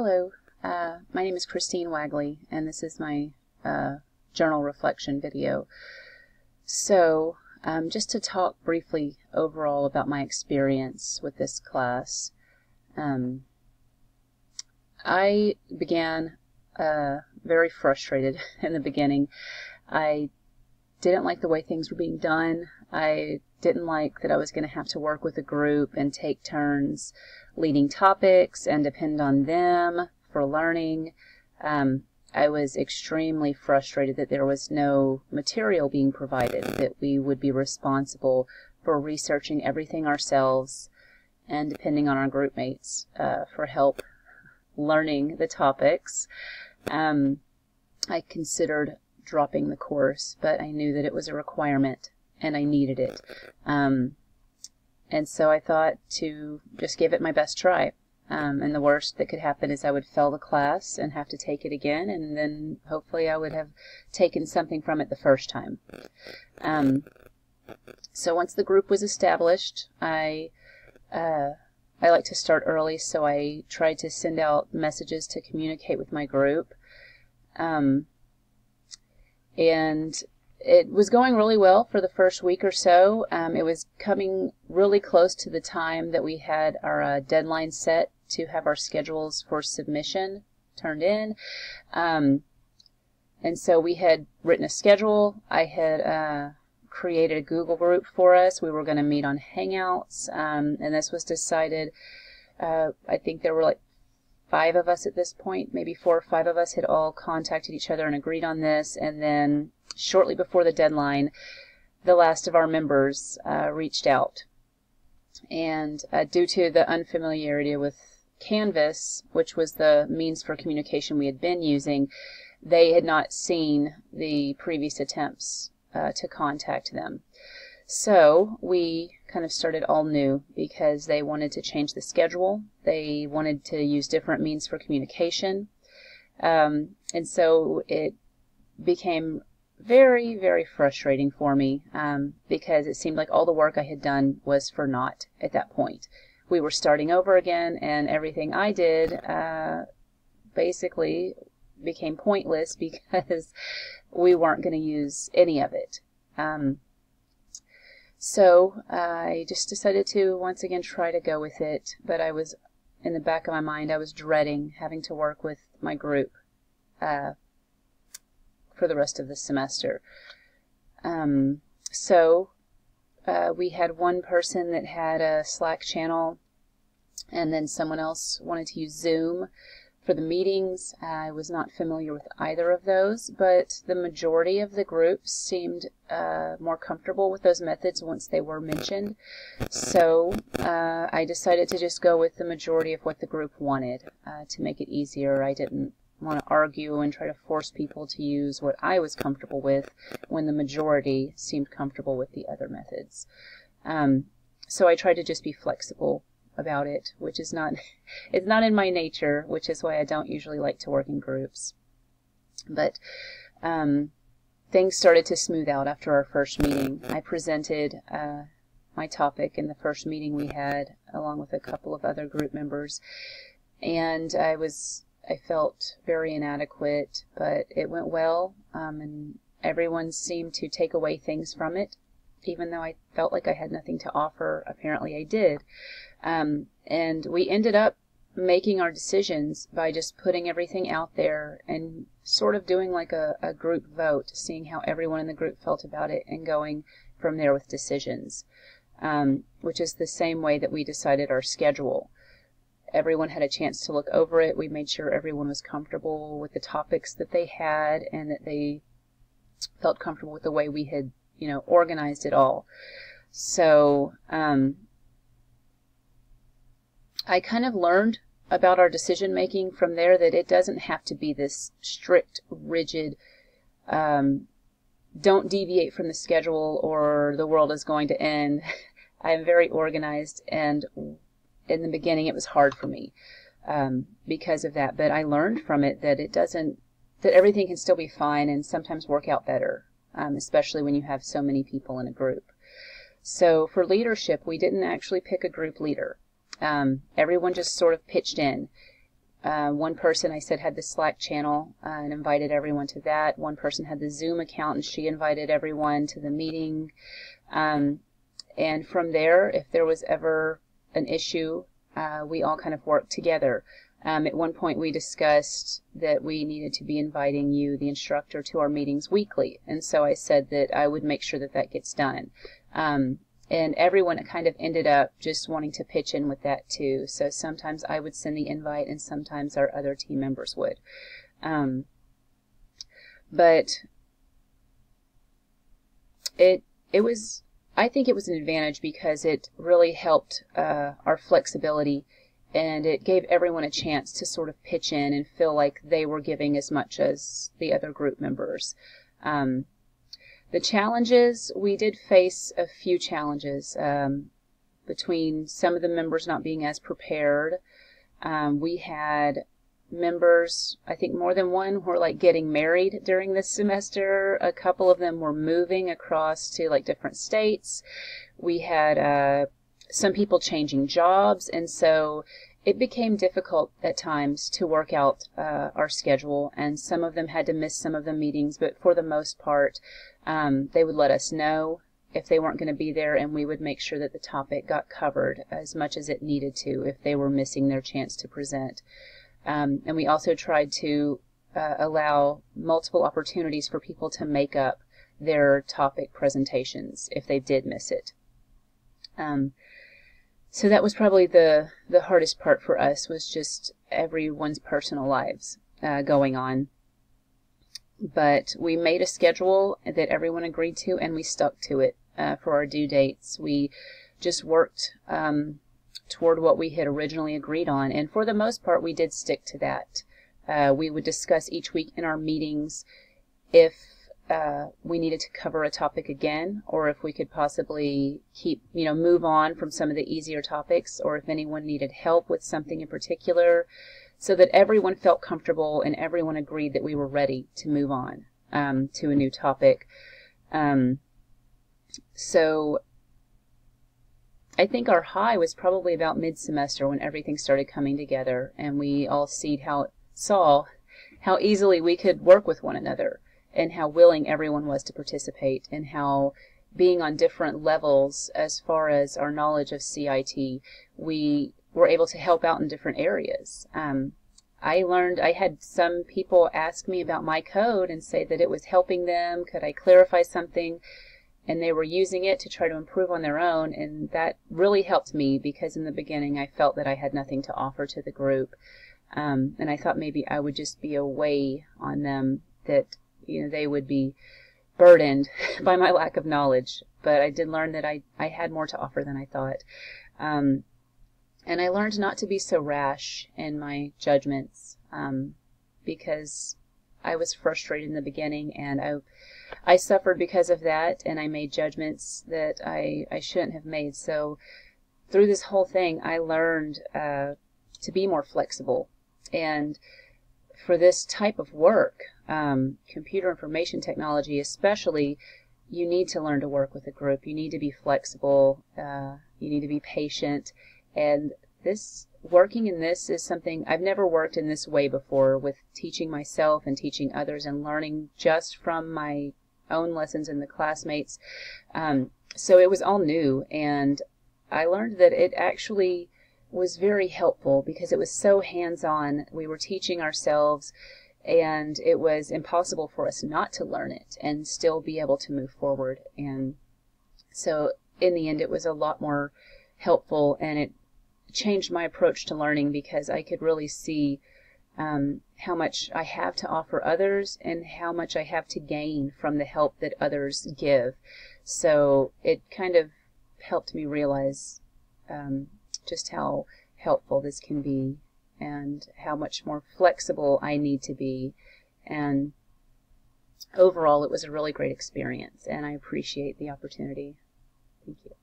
Hello, uh, my name is Christine Wagley, and this is my uh, journal reflection video. So, um, just to talk briefly overall about my experience with this class, um, I began uh, very frustrated in the beginning. I didn't like the way things were being done. I didn't like that I was going to have to work with a group and take turns leading topics and depend on them for learning. Um, I was extremely frustrated that there was no material being provided, that we would be responsible for researching everything ourselves and depending on our group mates uh, for help learning the topics. Um, I considered dropping the course, but I knew that it was a requirement and I needed it. Um, and so I thought to just give it my best try. Um, and the worst that could happen is I would fail the class and have to take it again, and then hopefully I would have taken something from it the first time. Um, so once the group was established, I uh, I like to start early, so I tried to send out messages to communicate with my group. Um, and it was going really well for the first week or so. Um, it was coming really close to the time that we had our uh, deadline set to have our schedules for submission turned in. Um, and so we had written a schedule. I had uh, created a Google group for us. We were going to meet on Hangouts, um, and this was decided. Uh, I think there were like five of us at this point, maybe four or five of us had all contacted each other and agreed on this. And then shortly before the deadline, the last of our members uh, reached out. And uh, due to the unfamiliarity with Canvas, which was the means for communication we had been using, they had not seen the previous attempts uh, to contact them. So we kind of started all new because they wanted to change the schedule. They wanted to use different means for communication. Um, and so it became very, very frustrating for me um, because it seemed like all the work I had done was for naught at that point. We were starting over again, and everything I did uh, basically became pointless because we weren't going to use any of it. Um, so I just decided to once again try to go with it, but I was in the back of my mind, I was dreading having to work with my group uh, for the rest of the semester. Um, so uh, we had one person that had a Slack channel, and then someone else wanted to use Zoom. For the meetings, I was not familiar with either of those, but the majority of the group seemed uh, more comfortable with those methods once they were mentioned. So uh, I decided to just go with the majority of what the group wanted uh, to make it easier. I didn't want to argue and try to force people to use what I was comfortable with when the majority seemed comfortable with the other methods. Um, so I tried to just be flexible about it, which is not it's not in my nature, which is why I don't usually like to work in groups. But um, things started to smooth out after our first meeting. I presented uh, my topic in the first meeting we had, along with a couple of other group members, and I was I felt very inadequate, but it went well, um, and everyone seemed to take away things from it even though I felt like I had nothing to offer, apparently I did. Um, and we ended up making our decisions by just putting everything out there and sort of doing like a, a group vote, seeing how everyone in the group felt about it and going from there with decisions, um, which is the same way that we decided our schedule. Everyone had a chance to look over it. We made sure everyone was comfortable with the topics that they had and that they felt comfortable with the way we had you know, organized it all. So um, I kind of learned about our decision making from there that it doesn't have to be this strict, rigid, um, don't deviate from the schedule or the world is going to end. I am very organized, and in the beginning it was hard for me um, because of that. But I learned from it that it doesn't, that everything can still be fine and sometimes work out better um, especially when you have so many people in a group. So for leadership, we didn't actually pick a group leader. Um, everyone just sort of pitched in. uh, one person I said had the Slack channel uh, and invited everyone to that. One person had the Zoom account and she invited everyone to the meeting. Um, and from there, if there was ever an issue, uh, we all kind of worked together. Um, at one point, we discussed that we needed to be inviting you, the instructor, to our meetings weekly. And so I said that I would make sure that that gets done. Um, and everyone kind of ended up just wanting to pitch in with that too. So sometimes I would send the invite, and sometimes our other team members would. Um, but it it was I think it was an advantage because it really helped uh, our flexibility and it gave everyone a chance to sort of pitch in and feel like they were giving as much as the other group members. Um, the challenges, we did face a few challenges um, between some of the members not being as prepared. Um, we had members, I think more than one, were like getting married during this semester. A couple of them were moving across to like different states. We had uh, some people changing jobs, and so it became difficult at times to work out uh, our schedule, and some of them had to miss some of the meetings, but for the most part, um, they would let us know if they weren't going to be there, and we would make sure that the topic got covered as much as it needed to if they were missing their chance to present. Um, and we also tried to uh, allow multiple opportunities for people to make up their topic presentations if they did miss it. Um, so that was probably the the hardest part for us was just everyone's personal lives uh, going on but we made a schedule that everyone agreed to and we stuck to it uh, for our due dates we just worked um, toward what we had originally agreed on and for the most part we did stick to that uh, we would discuss each week in our meetings if uh, we needed to cover a topic again, or if we could possibly keep, you know, move on from some of the easier topics, or if anyone needed help with something in particular, so that everyone felt comfortable and everyone agreed that we were ready to move on um, to a new topic. Um, so I think our high was probably about mid semester when everything started coming together, and we all see how saw how easily we could work with one another and how willing everyone was to participate and how being on different levels as far as our knowledge of CIT, we were able to help out in different areas. Um, I learned, I had some people ask me about my code and say that it was helping them. Could I clarify something? And they were using it to try to improve on their own. And that really helped me because in the beginning I felt that I had nothing to offer to the group. Um, and I thought maybe I would just be a way on them that you know, they would be burdened by my lack of knowledge. But I did learn that I, I had more to offer than I thought. Um, and I learned not to be so rash in my judgments um, because I was frustrated in the beginning and I, I suffered because of that and I made judgments that I, I shouldn't have made. So through this whole thing, I learned uh, to be more flexible. And for this type of work, um, computer information technology especially, you need to learn to work with a group. You need to be flexible. Uh, you need to be patient. And this working in this is something I've never worked in this way before with teaching myself and teaching others and learning just from my own lessons and the classmates. Um, so it was all new and I learned that it actually was very helpful because it was so hands-on. We were teaching ourselves and it was impossible for us not to learn it and still be able to move forward. And so in the end, it was a lot more helpful and it changed my approach to learning because I could really see um, how much I have to offer others and how much I have to gain from the help that others give. So it kind of helped me realize um, just how helpful this can be and how much more flexible I need to be. And overall, it was a really great experience, and I appreciate the opportunity. Thank you.